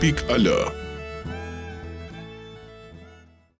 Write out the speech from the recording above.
Peak Allah